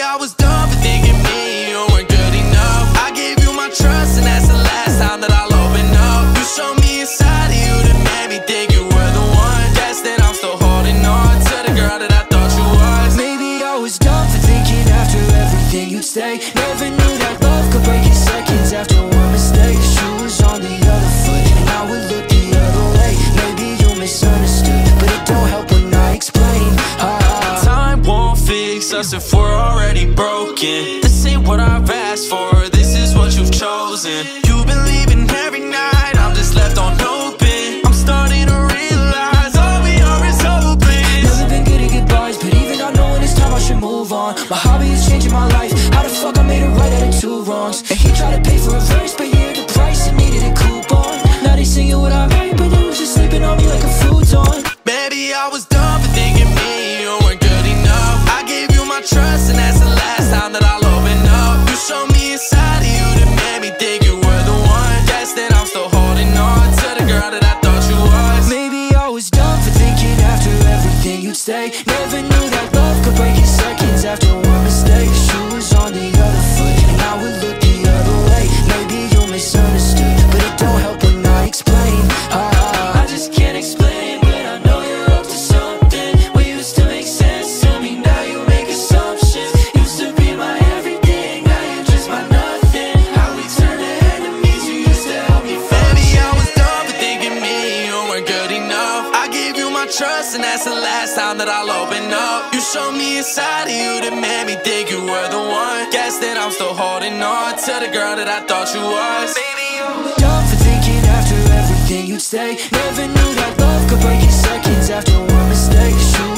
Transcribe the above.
I was dumb for thinking me, you weren't good enough. I gave you my trust, and that's the last time that I'll open up. You showed me inside of you that made me think you were the one. Guess that I'm still holding on to the girl that I thought you was. Maybe I was dumb for thinking after everything you'd say Never knew that love could break in seconds after one mistake Shoe was on the other foot and I would look the other way Maybe you misunderstood, but it don't help when I explain ah. Time won't fix us if we're broken. This ain't what I've asked for, this is what you've chosen. You've been leaving every night, I'm just left on hoping. I'm starting to realize all we are is hopeless. Never been good at goodbyes, but even I know when it's time I should move on My hobby is changing my life, how the fuck I made it right out of two wrongs And he tried to pay for a verse, but he heard the price and needed a coupon Now they singing what I write, but they was just sleeping on me like a futon Maybe I was dumb for thinking me, you weren't good enough. I gave you my trust, Never knew that love could break in seconds after one mistake trust, and that's the last time that I'll open up. You showed me a side of you that made me think you were the one. Guess that I'm still holding on to the girl that I thought you was. Baby, you're for thinking after everything you'd say. Never knew that love could break in seconds after one mistake.